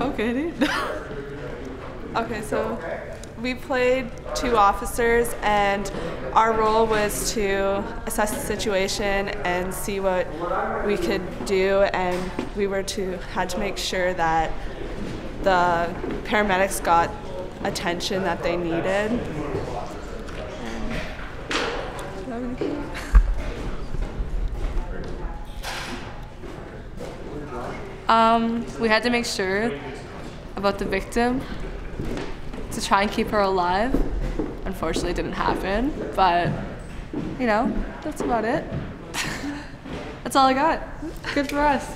Okay, dude. okay, so we played two officers, and our role was to assess the situation and see what we could do, and we were to had to make sure that the paramedics got attention that they needed. Um, we had to make sure about the victim to try and keep her alive. Unfortunately, didn't happen, but you know, that's about it. that's all I got. Good for us.